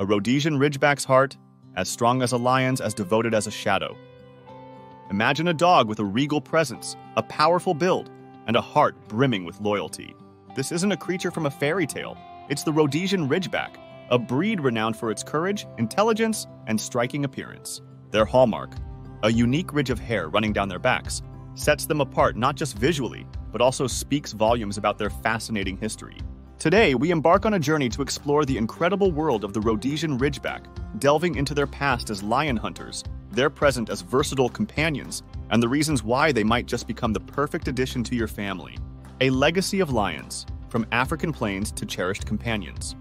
A Rhodesian Ridgeback's heart, as strong as a lion's, as devoted as a shadow. Imagine a dog with a regal presence, a powerful build, and a heart brimming with loyalty. This isn't a creature from a fairy tale. It's the Rhodesian Ridgeback, a breed renowned for its courage, intelligence, and striking appearance. Their hallmark, a unique ridge of hair running down their backs, sets them apart not just visually, but also speaks volumes about their fascinating history. Today, we embark on a journey to explore the incredible world of the Rhodesian Ridgeback, delving into their past as lion hunters, their present as versatile companions, and the reasons why they might just become the perfect addition to your family. A legacy of lions, from African plains to cherished companions.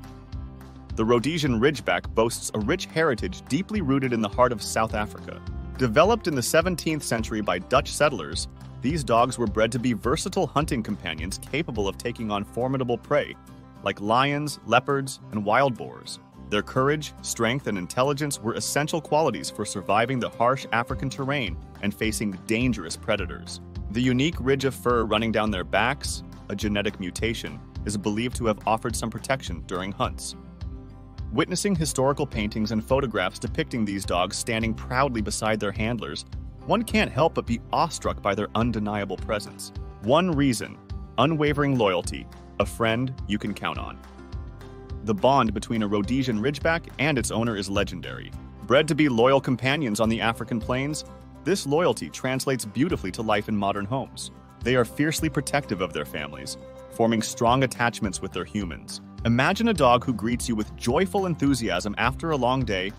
The Rhodesian Ridgeback boasts a rich heritage deeply rooted in the heart of South Africa. Developed in the 17th century by Dutch settlers, these dogs were bred to be versatile hunting companions capable of taking on formidable prey, like lions, leopards, and wild boars. Their courage, strength, and intelligence were essential qualities for surviving the harsh African terrain and facing dangerous predators. The unique ridge of fur running down their backs, a genetic mutation, is believed to have offered some protection during hunts. Witnessing historical paintings and photographs depicting these dogs standing proudly beside their handlers, one can't help but be awestruck by their undeniable presence. One reason unwavering loyalty, a friend you can count on. The bond between a Rhodesian Ridgeback and its owner is legendary. Bred to be loyal companions on the African plains, this loyalty translates beautifully to life in modern homes. They are fiercely protective of their families, forming strong attachments with their humans. Imagine a dog who greets you with joyful enthusiasm after a long day,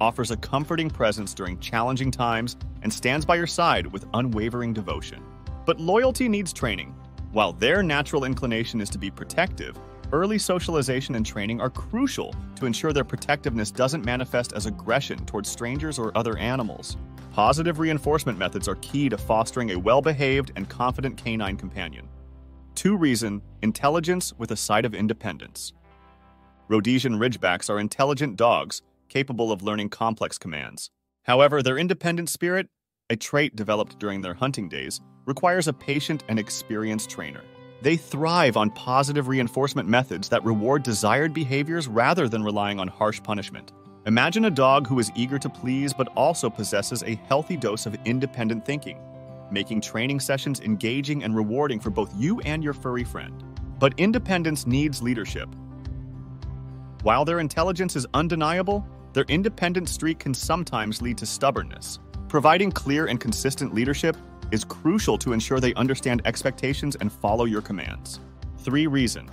offers a comforting presence during challenging times, and stands by your side with unwavering devotion. But loyalty needs training. While their natural inclination is to be protective, early socialization and training are crucial to ensure their protectiveness doesn't manifest as aggression towards strangers or other animals. Positive reinforcement methods are key to fostering a well behaved and confident canine companion. Two reason intelligence with a side of independence. Rhodesian Ridgebacks are intelligent dogs capable of learning complex commands. However, their independent spirit, a trait developed during their hunting days, requires a patient and experienced trainer. They thrive on positive reinforcement methods that reward desired behaviors rather than relying on harsh punishment. Imagine a dog who is eager to please but also possesses a healthy dose of independent thinking making training sessions engaging and rewarding for both you and your furry friend. But independence needs leadership. While their intelligence is undeniable, their independent streak can sometimes lead to stubbornness. Providing clear and consistent leadership is crucial to ensure they understand expectations and follow your commands. 3 Reason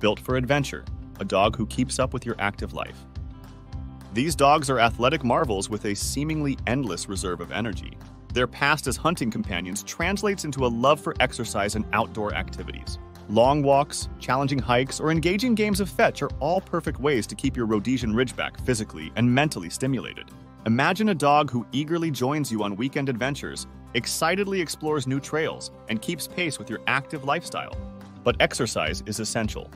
Built for adventure, a dog who keeps up with your active life. These dogs are athletic marvels with a seemingly endless reserve of energy. Their past as hunting companions translates into a love for exercise and outdoor activities. Long walks, challenging hikes, or engaging games of fetch are all perfect ways to keep your Rhodesian Ridgeback physically and mentally stimulated. Imagine a dog who eagerly joins you on weekend adventures, excitedly explores new trails, and keeps pace with your active lifestyle. But exercise is essential.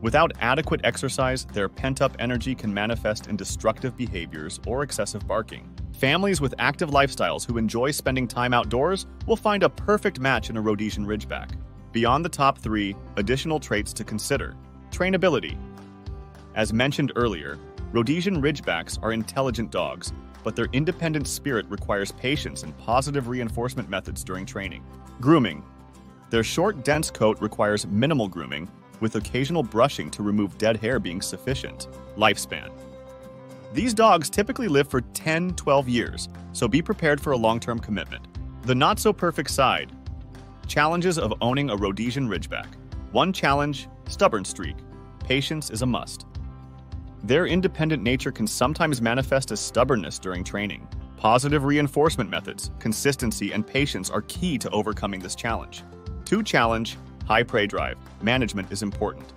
Without adequate exercise, their pent up energy can manifest in destructive behaviors or excessive barking. Families with active lifestyles who enjoy spending time outdoors will find a perfect match in a Rhodesian Ridgeback. Beyond the top three, additional traits to consider trainability. As mentioned earlier, Rhodesian Ridgebacks are intelligent dogs, but their independent spirit requires patience and positive reinforcement methods during training. Grooming. Their short, dense coat requires minimal grooming, with occasional brushing to remove dead hair being sufficient. Lifespan. These dogs typically live for 10 12 years, so be prepared for a long term commitment. The not so perfect side challenges of owning a Rhodesian Ridgeback. One challenge stubborn streak. Patience is a must. Their independent nature can sometimes manifest as stubbornness during training. Positive reinforcement methods, consistency, and patience are key to overcoming this challenge. Two challenge high prey drive. Management is important.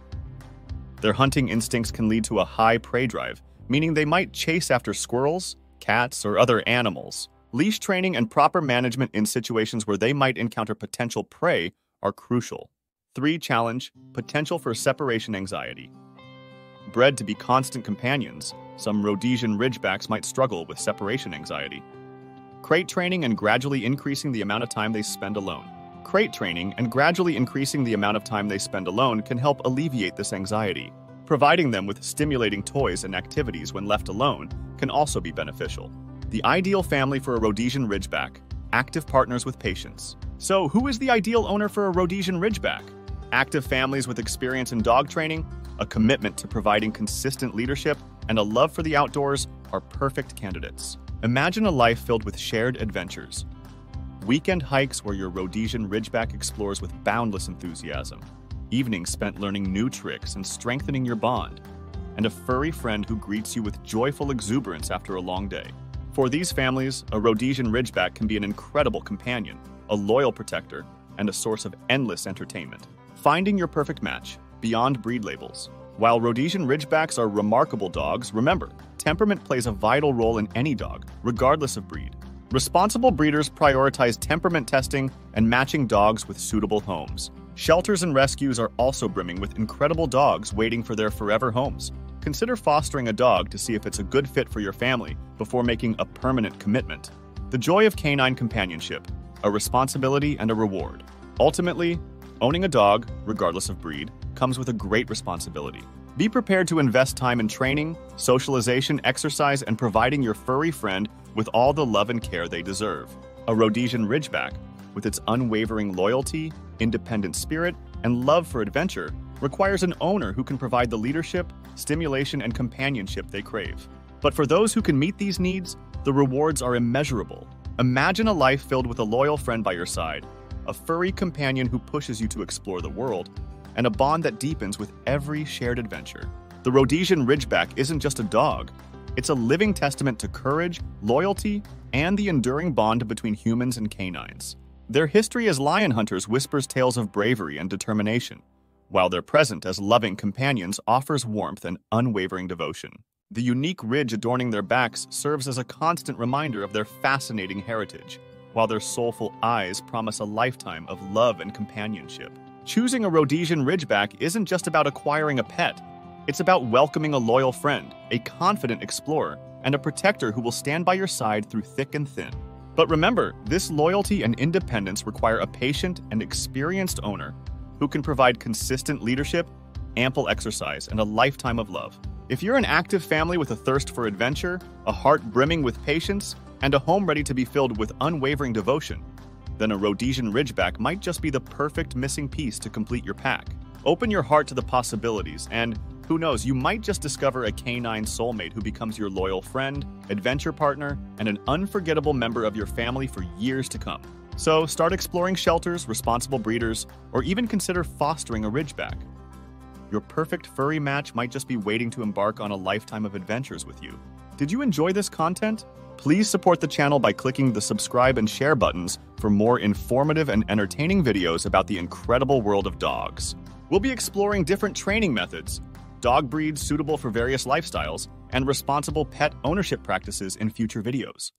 Their hunting instincts can lead to a high prey drive, meaning they might chase after squirrels, cats, or other animals. Leash training and proper management in situations where they might encounter potential prey are crucial. 3. Challenge Potential for separation anxiety. Bred to be constant companions, some Rhodesian Ridgebacks might struggle with separation anxiety. Crate training and gradually increasing the amount of time they spend alone. Crate training and gradually increasing the amount of time they spend alone can help alleviate this anxiety providing them with stimulating toys and activities when left alone can also be beneficial. The ideal family for a Rhodesian Ridgeback active partners with patience. So, who is the ideal owner for a Rhodesian Ridgeback? Active families with experience in dog training, a commitment to providing consistent leadership, and a love for the outdoors are perfect candidates. Imagine a life filled with shared adventures. Weekend hikes where your Rhodesian Ridgeback explores with boundless enthusiasm. Evenings spent learning new tricks and strengthening your bond. And a furry friend who greets you with joyful exuberance after a long day. For these families, a Rhodesian Ridgeback can be an incredible companion, a loyal protector, and a source of endless entertainment. Finding your perfect match, beyond breed labels. While Rhodesian Ridgebacks are remarkable dogs, remember, temperament plays a vital role in any dog, regardless of breed. Responsible breeders prioritize temperament testing and matching dogs with suitable homes. Shelters and rescues are also brimming with incredible dogs waiting for their forever homes. Consider fostering a dog to see if it's a good fit for your family before making a permanent commitment. The joy of canine companionship, a responsibility and a reward. Ultimately, owning a dog, regardless of breed, comes with a great responsibility. Be prepared to invest time in training, socialization, exercise, and providing your furry friend with all the love and care they deserve. A Rhodesian Ridgeback, with its unwavering loyalty, independent spirit, and love for adventure, requires an owner who can provide the leadership, stimulation, and companionship they crave. But for those who can meet these needs, the rewards are immeasurable. Imagine a life filled with a loyal friend by your side, a furry companion who pushes you to explore the world, and a bond that deepens with every shared adventure. The Rhodesian Ridgeback isn't just a dog, it's a living testament to courage, loyalty, and the enduring bond between humans and canines. Their history as lion hunters whispers tales of bravery and determination, while their present as loving companions offers warmth and unwavering devotion. The unique ridge adorning their backs serves as a constant reminder of their fascinating heritage, while their soulful eyes promise a lifetime of love and companionship. Choosing a Rhodesian Ridgeback isn't just about acquiring a pet, it's about welcoming a loyal friend, a confident explorer, and a protector who will stand by your side through thick and thin. But remember, this loyalty and independence require a patient and experienced owner who can provide consistent leadership, ample exercise, and a lifetime of love. If you're an active family with a thirst for adventure, a heart brimming with patience, and a home ready to be filled with unwavering devotion, then a Rhodesian Ridgeback might just be the perfect missing piece to complete your pack. Open your heart to the possibilities, and who knows, you might just discover a canine soulmate who becomes your loyal friend, adventure partner, and an unforgettable member of your family for years to come. So start exploring shelters, responsible breeders, or even consider fostering a Ridgeback. Your perfect furry match might just be waiting to embark on a lifetime of adventures with you. Did you enjoy this content? Please support the channel by clicking the subscribe and share buttons for more informative and entertaining videos about the incredible world of dogs. We'll be exploring different training methods, dog breeds suitable for various lifestyles, and responsible pet ownership practices in future videos.